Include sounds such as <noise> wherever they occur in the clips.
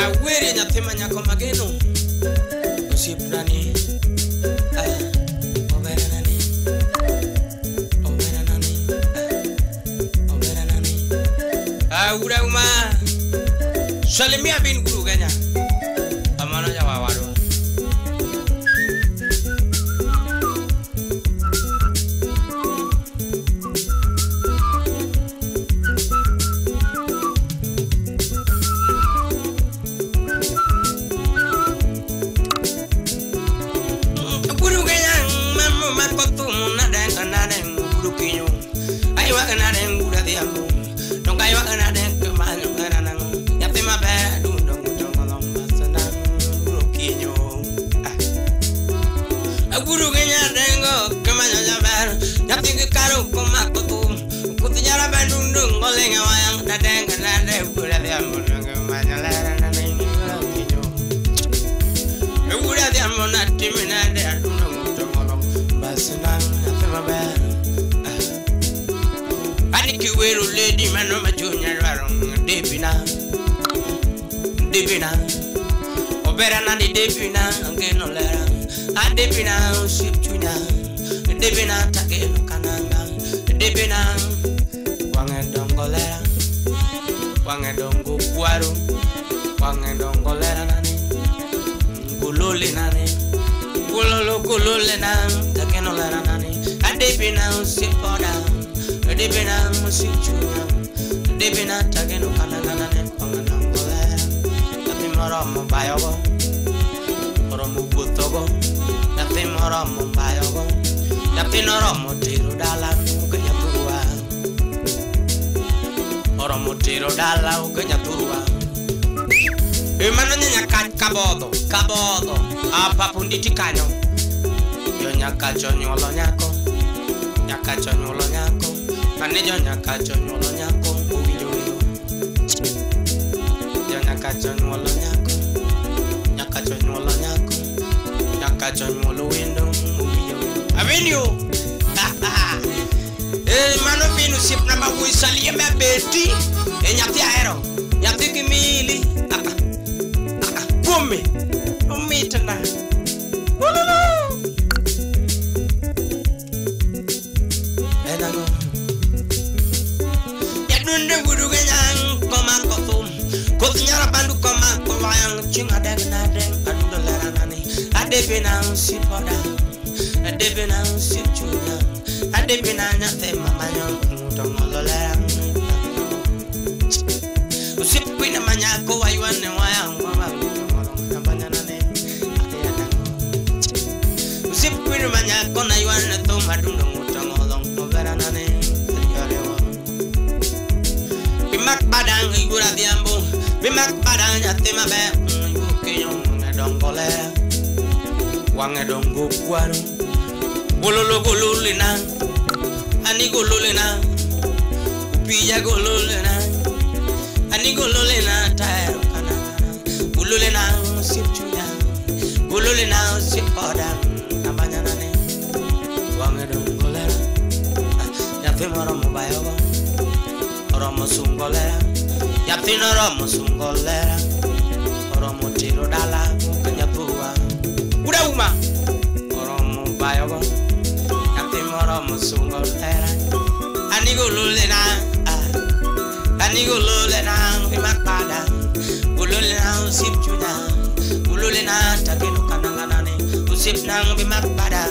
Awere nyathi manyako mageno manu ma junior warong debina debina obera na the debina ange no lera a debina ship junior. Debina take no kananga debina wange dongo lera wange dongo kuaro wange dongo lera nani. Gulole nani. Gulolo gulole take no lera nani. A debina ship ona debina musik junior kulole na la nane adebi na na usichunya adebi na kana ngole tapi moro mo bayogo moro mo butogo tapi moro mo bayogo tapi noro mo tiro dala nyako. Nyaka chonyolo nyako. Kane jo nyaka chonyolo nyako. Yo nyaka chonyolo nyako. Nyaka chonyolo nyako. Nyaka. Ubi jo yo. Avenue. <laughs> Eh, mano finu sip na mawi salie me beti. E nyati aero. Nyati kimili. Ah, ah. Bumi Umitana Wululu Enango Yadunde wudu genyang Koma kotum Nyara bandu koma Kowayang Chinga deg na deg Adundo lera nani Adebi na usipoda Adebi na usichunya Adebi na nyate mamanyo Mutongolo lera Usipwina manyako Waywane wayang. Wayang Usipwini manyako na yuane to madundo mutangolong Oberanane Yarewa Bimak badang igura diambo Bimak badang yatima be Yukinyo ngedongole Wange dongo kuaru Gololo gololina Ani gololina Upija gololina Ani gololina Taero kanana Gololina Sipchuya Gololina Sipoda Nabanyanane Wange dongolera Yathi moro mubayogo Oromo sungolera Yathi noromo sungolera Oromo tiro dala. Kanyapuwa Uda uma Oromo bayogo Yathi moromo sungolera Anigo lulena Anigo lulena Bimakpada Ululena usipchunya Ululena takenu kananganane Usip nang bimakpada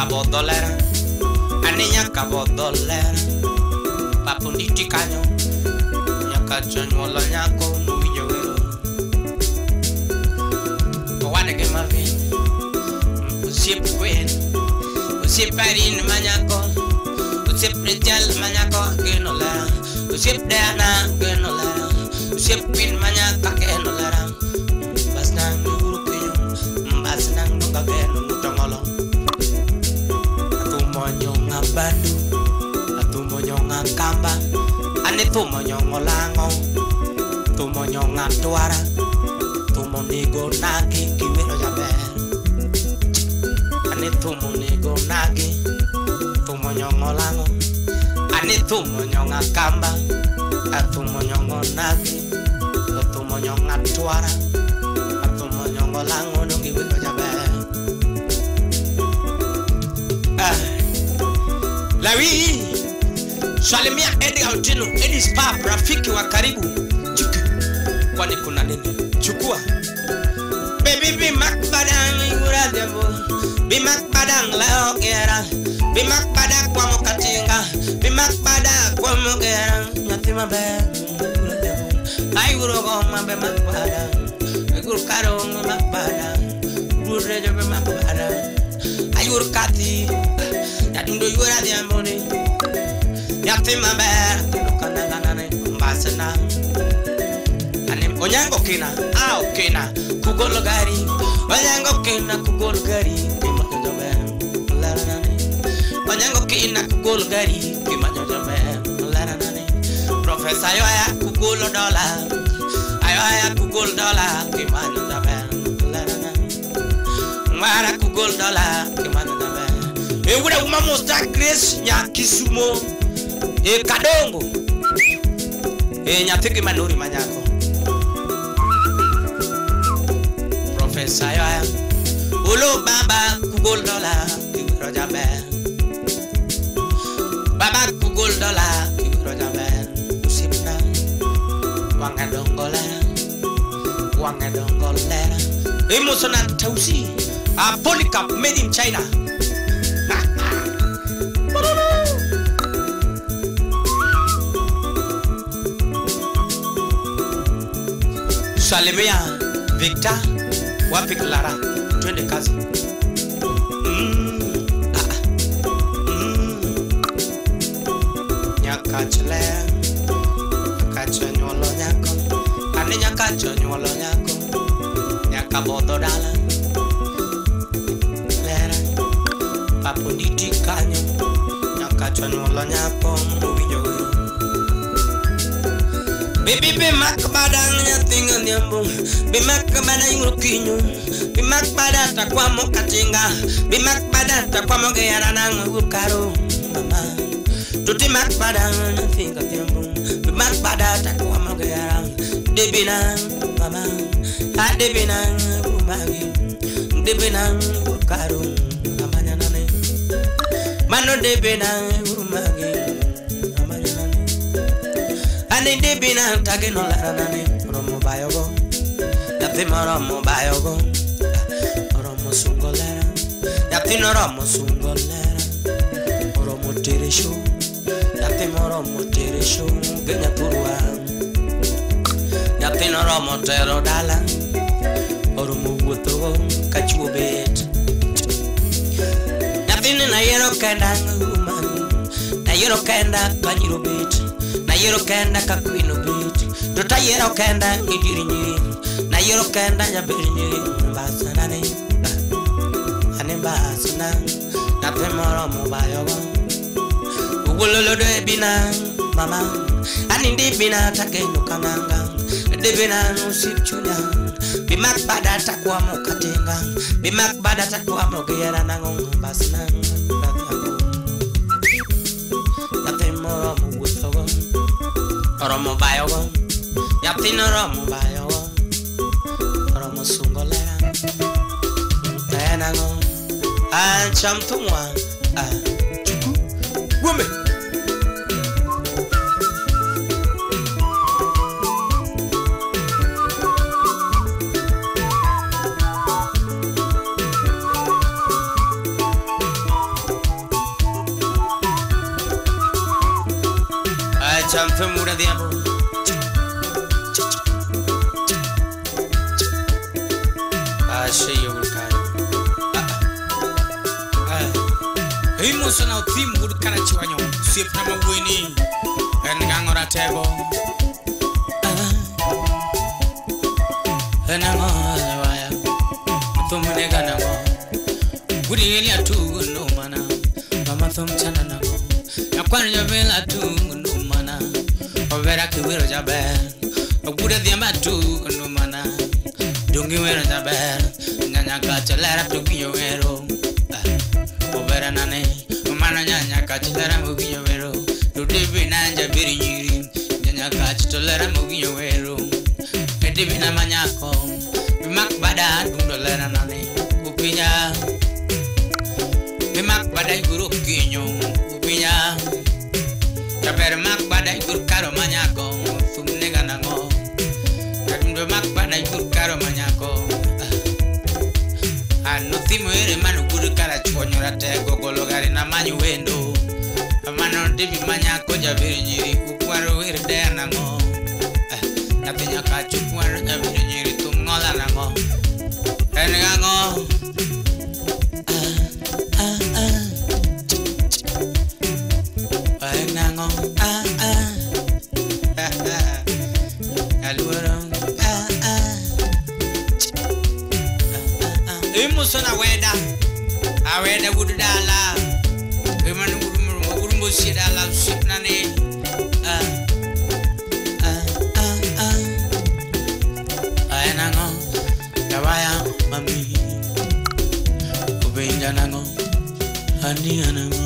nyaka bodho lera ani nyaka bodho lera papo nditi kanyo. Nyaka jonyuol nyako nowinjo wero owadgi maviny osiep kwen osiep arin manyako osiep rechel manyako geno lera osiep deana geno lera osiep kwin manyaka geno lera badu atumonyo ng'ankamba ani tumonyo ng'olang'o tumonyo ng'atwara tumonego nagi giwero jaber ani tumonego nagi tumonyo ng'olang'o ani tumonyo ng'ankamba atumonyo ng'onagi atumonyo ng'atwara Nabii salimia Edgar Utino, Edis Pap, rafiki wa karibu. Kwani kuna nini? Chukua. Baby be mak badang ngura debo be mak badang lao gera. Be mak badak kwa mokatinga be mak badak kwa mogera nyati mabe ngura debo ai guru go mabe mak badang. Guru karo mak badang. Guru rejo be mak badang. Ai guru kati. Yadundo igura debo ni. Yati maber Kana kana ne Mbasana Ani onyango kina Ah kina Kugolo gari Onyango kina kugolo gari Kima jojo be Lara nani Onyango kina kugolo gari Kima jojo be Lara nani Profesa ayo aya kugolo dola Ayo aya kugolo dola be Lara nani Mara kugolo dola Kima ewura kuma musta grace nyakisumo. E kadongo. E nyathigi manori manyako. Profesa yoya. Olo baba kugol dola kiwiro jaber baba kugol dola kiwiro jaber usipna wanga dongolera wanga dongolera imusona tausi a polycarp made in china. Salimia Victor wapi Clara, twende kazi. Mm, ah, ah. mm, nyaka chile nyaka chonyuolo nyako. Ani nyaka chonyuolo nyako. Nyaka bodho dala. Lera paponditi kanyo. Nyaka chonyuolo nyapo owinjo Baby be mak badang nyatinga nyambo Be mak badang rukinyo Be mak bada takwamo katinga Be mak bada takwamo geyara nang karo mama. Tuti mak badang nyatinga nyambo Be mak bada takwamo geyara Debi nang mama. Ha debi nang umagi Debi nang karo mama nyanane Mano debi nang umagi mama nyanane Dani dibina tage no lara dani Romo bayogo. Nyathi moromo bayogo? Oromo sungolera Nyathi noromo sungolera Oromo tere show Nyathi moromo tere show Ge nyathurwa Nyathi noromo tero dala? Oromo wuothogo kachuo bet. Nyathini nayiero kenda ng'uma Nayiero kenda kanyiro bet. nayiro kenda ka kwino bit do tayiro kenda ngidiri nyiri. Nayiro kenda njabiri nyiri mbasanani ani mbasina napemoro mubayogo ugulolodo ebina mama. Ani ndibina takendo kananga dibina nusipchuna bimak bada takwa mukatenga bimak bada takwa mugiyera nangongo mbasina oromo bayogo nyathino romo bayogo oromo sungolea en ang'o an cham thum wang' chuku ah. wuome chanfe mura de amor. Emotional theme would catch you on your sip number winning and gang on a table. And I'm all the wire. Thumanegana. Good elia too, no mana. Mama Thumchanana. Aquaria Villa too. Overa ki wiro jabe. Ogure diamba tu no mana. Dungi wiro jabe. Nyanya kachelera tu kiyo wero. Overa nane. Mana nyanya kachelera mu kiyo wero. Tudibi nanja biri nyiri. Nyanya kachelera mu kiyo wero. Edi bina manyako Bimak bada dundo lera nane Upinya Bimak bada iguru Kadundo mak bada iguru karo manyako Anu timo ere manu guru kara chwonyora tego golo gari na manyu wendo. Mano dibi manyako jabiri nyiri Kukwaro were dea nango. Nyathi nyaka chukwar nyabiro nyiri tum ngola nango. En gango. En gango awede wudu dala wiman wurumbo si dala ah. ayanango kawaya mami ubenjanango aniyanango